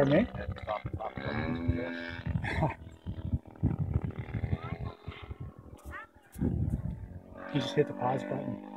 Pardon me? You just hit the pause button.